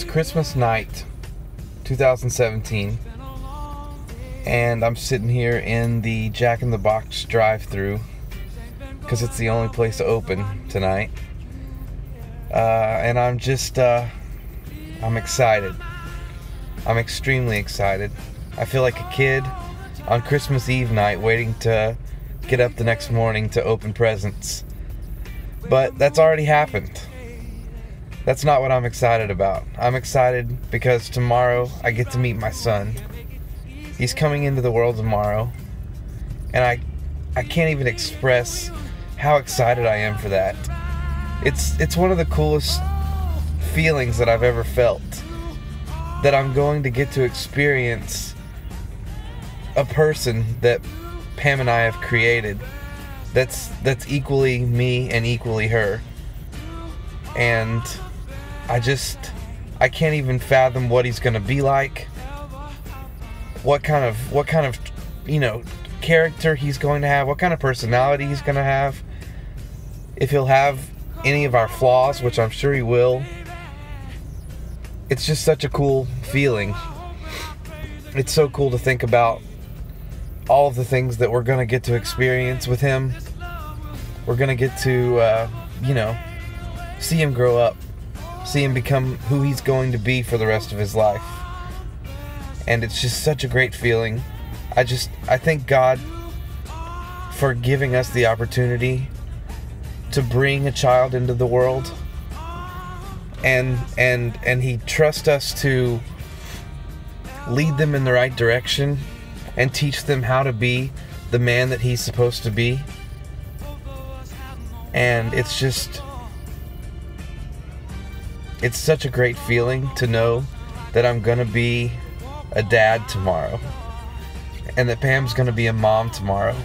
it's Christmas night, 2017, and I'm sitting here in the Jack in the Box drive-through because it's the only place to open tonight, uh, and I'm just, uh, I'm excited. I'm extremely excited. I feel like a kid on Christmas Eve night waiting to get up the next morning to open presents. But that's already happened. That's not what I'm excited about. I'm excited because tomorrow I get to meet my son. He's coming into the world tomorrow. And I I can't even express how excited I am for that. It's it's one of the coolest feelings that I've ever felt. That I'm going to get to experience a person that Pam and I have created that's that's equally me and equally her. And I just I can't even fathom what he's going to be like. What kind of what kind of you know character he's going to have, what kind of personality he's going to have. If he'll have any of our flaws, which I'm sure he will. It's just such a cool feeling. It's so cool to think about all of the things that we're going to get to experience with him. We're going to get to, uh, you know, see him grow up see him become who he's going to be for the rest of his life. And it's just such a great feeling. I just, I thank God for giving us the opportunity to bring a child into the world. And, and, and he trusts us to lead them in the right direction and teach them how to be the man that he's supposed to be. And it's just, it's such a great feeling to know that I'm gonna be a dad tomorrow and that Pam's gonna be a mom tomorrow.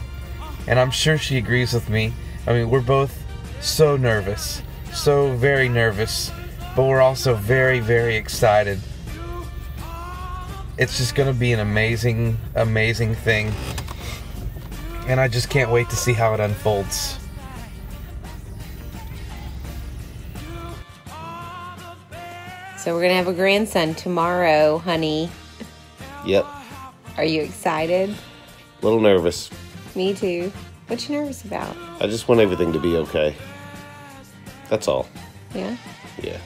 And I'm sure she agrees with me. I mean, we're both so nervous, so very nervous, but we're also very, very excited. It's just gonna be an amazing, amazing thing. And I just can't wait to see how it unfolds. So we're gonna have a grandson tomorrow, honey. Yep. Are you excited? A little nervous. Me too. What you nervous about? I just want everything to be okay. That's all. Yeah. Yeah.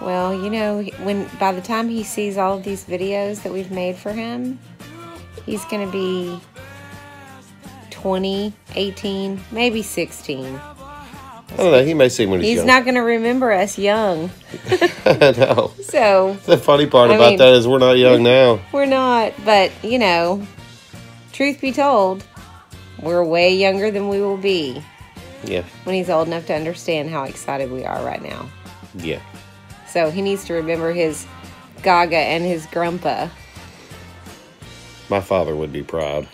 Well, you know, when by the time he sees all of these videos that we've made for him, he's going to be 20, 18, maybe 16. I don't know. He may see when he's, He's young. not going to remember us young. I know. So, The funny part I about mean- that is we're not young now. we're not, but you know, truth be told, we're way younger than we will be Yeah. when he's old enough to understand how excited we are right now. Yeah. So he needs to remember his Gaga and his Grumpa. My father would be proud.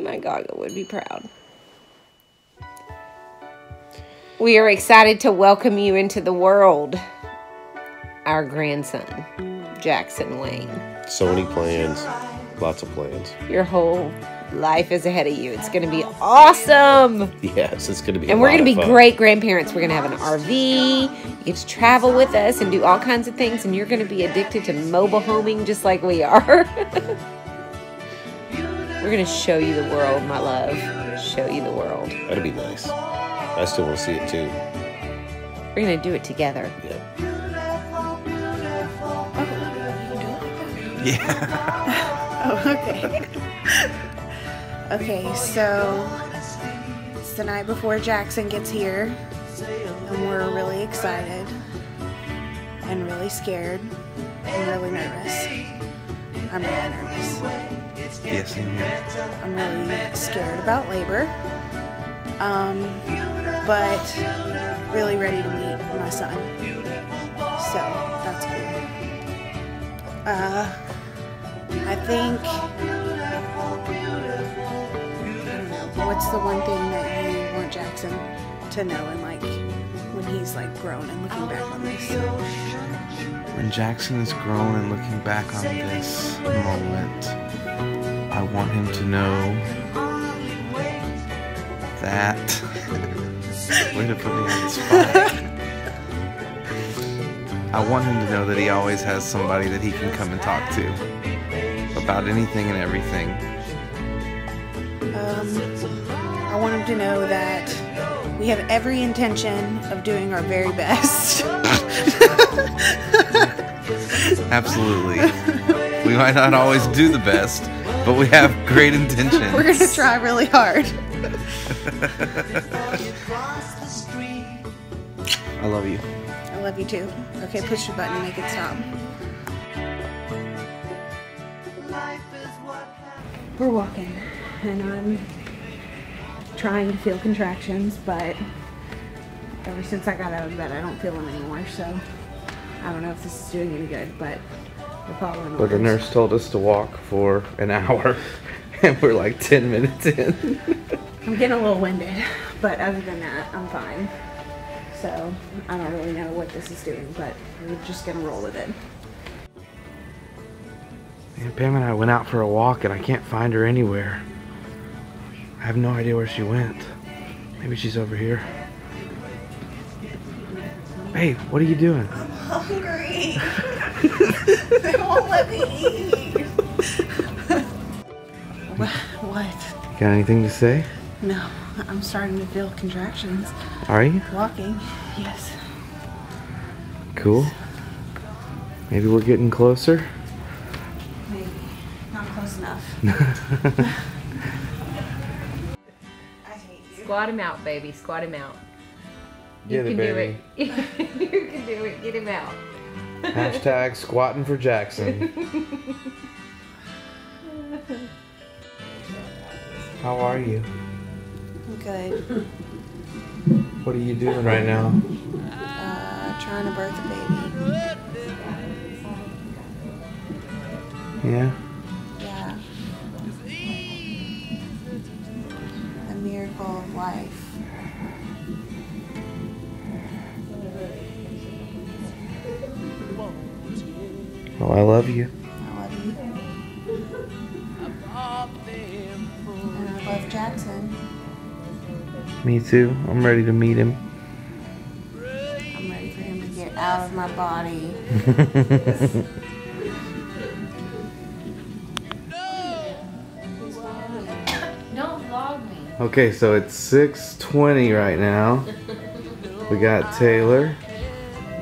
My Gaga would be proud. We are excited to welcome you into the world, our grandson, Jackson Wayne. So many plans. Lots of plans. Your whole life is ahead of you. It's going to be awesome. Yes, it's going to be. And we're going to be great grandparents. We're going to have an RV. You get to travel with us and do all kinds of things. And you're going to be addicted to mobile homing just like we are. we're going to show you the world, my love. Show you the world. That'd be nice. I still want to see it too. We're going to do it together. Yeah. Oh, okay. okay, so it's the night before Jackson gets here, and we're really excited and really scared and really nervous. I'm really nervous. Yes, same here. I'm really scared about labor, um, but really ready to meet my son. So that's cool. Uh, I think. I don't know. What's the one thing that you want Jackson to know and like when he's like grown and looking back on this? When Jackson is grown and looking back on this moment, I want him to know that. Way to put me on the spot. I want him to know that he always has somebody that he can come and talk to about anything and everything. Um, I want him to know that we have every intention of doing our very best. Absolutely. we might not always do the best, but we have great intentions. We're gonna try really hard. I love you. I love you too. Okay, push the button and make it stop. We're walking, and I'm trying to feel contractions, but ever since I got out of bed, I don't feel them anymore. So I don't know if this is doing any good, but we're following But the nurse told us to walk for an hour, and we're like 10 minutes in. I'm getting a little winded, but other than that, I'm fine. So I don't really know what this is doing, but we're just gonna roll with it. And Pam and I went out for a walk, and I can't find her anywhere. I have no idea where she went. Maybe she's over here. Hey, what are you doing? I'm hungry. they won't let me eat. Wha- what? Got anything to say? No, I'm starting to feel contractions. Are you? Walking, yes. Cool. Maybe we're getting closer. Maybe. Not close enough. I hate you. Squat him out, baby. Squat him out. Get you it, can baby. do it. you can do it. Get him out. Hashtag squatting for Jackson. How are you? Good. What are you doing right now? Uh, trying to birth a baby. Yeah. Yeah. A miracle of life. Well, I love you. Me too. I'm ready to meet him. I'm ready for him to get out of my body. Don't vlog me. Okay, so it's 6:20 right now. We got Taylor.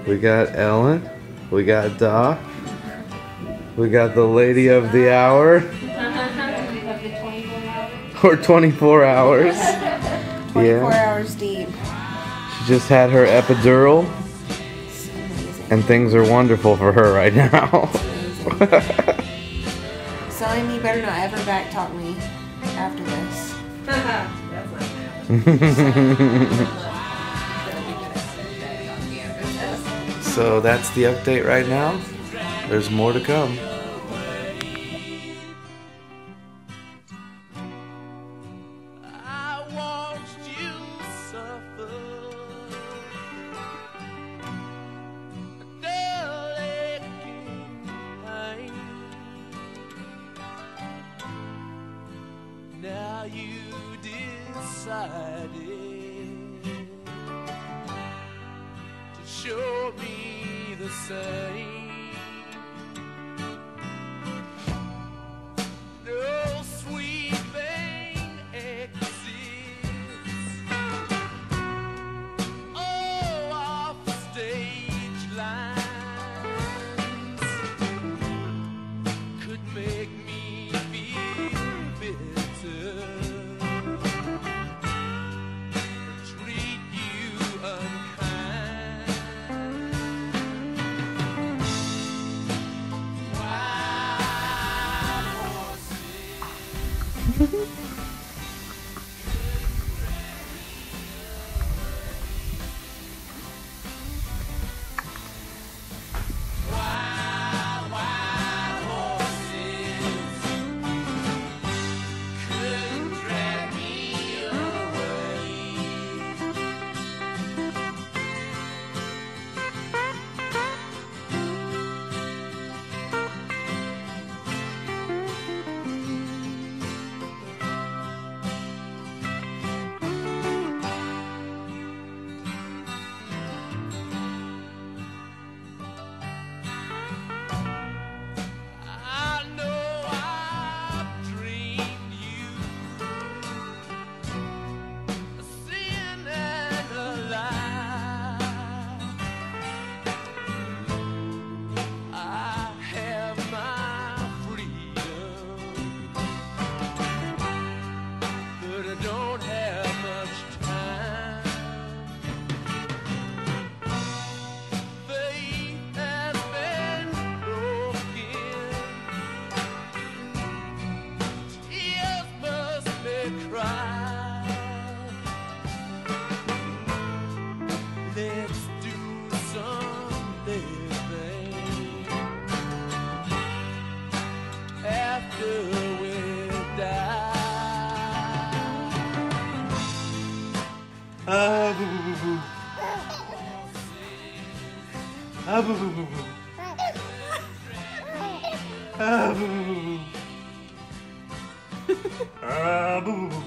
We got Ellen. We got Doc. We got the lady of the hour. Or 24 hours. 24 Yeah. hours deep. She just had her epidural, and things are wonderful for her right now. Sally and me better not ever back talk me after this. so that's the update right now. There's more to come. Decided to show me the same. Ah, boo, boo, boo, boo. Ah, boo, boo, boo, boo. Ah, boo, boo, boo.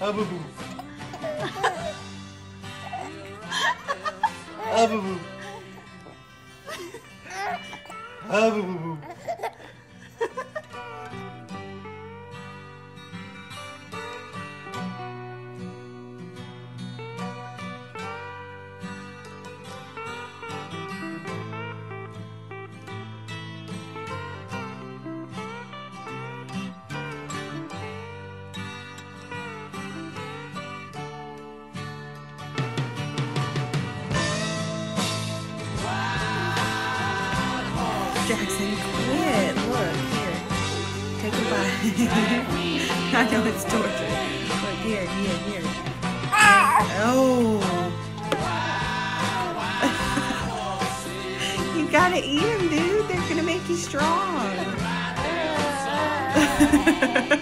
Ah, boo, boo. Ah, boo, boo. Ah, boo, boo, boo. I know it's torture. But here, here, here. Oh. you gotta eat them, dude. They're gonna make you strong.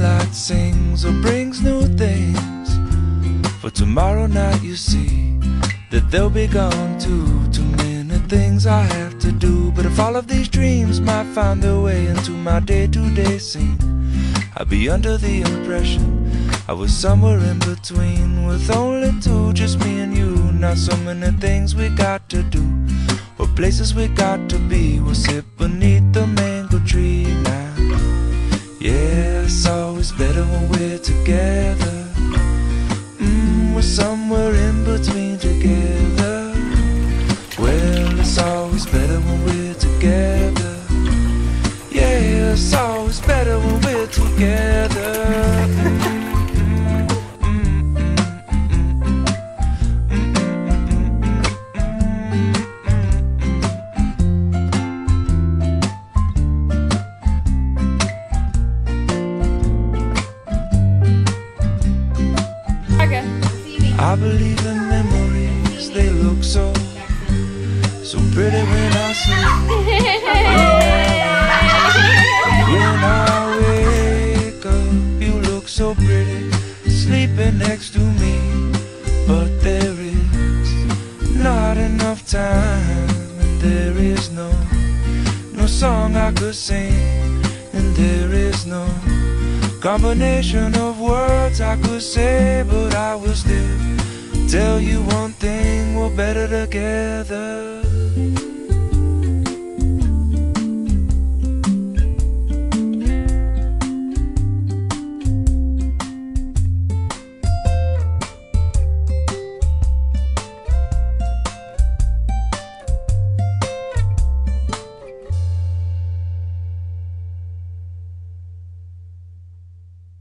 The morning light sings or brings new things. For tomorrow night, you see that they'll be gone too. Too many things I have to do. But if all of these dreams might find their way into my day to day scene, I'd be under the impression I was somewhere in between with only two, just me and you. Not so many things we got to do, or places we got to be. We'll sit beneath the we're I believe in memories, they look so, so pretty when I sleep. When I wake up, you look so pretty, sleeping next to me. But there is not enough time, and there is no, no song I could sing, and there is combination of words I could say, but I will still tell you one thing: we're better together.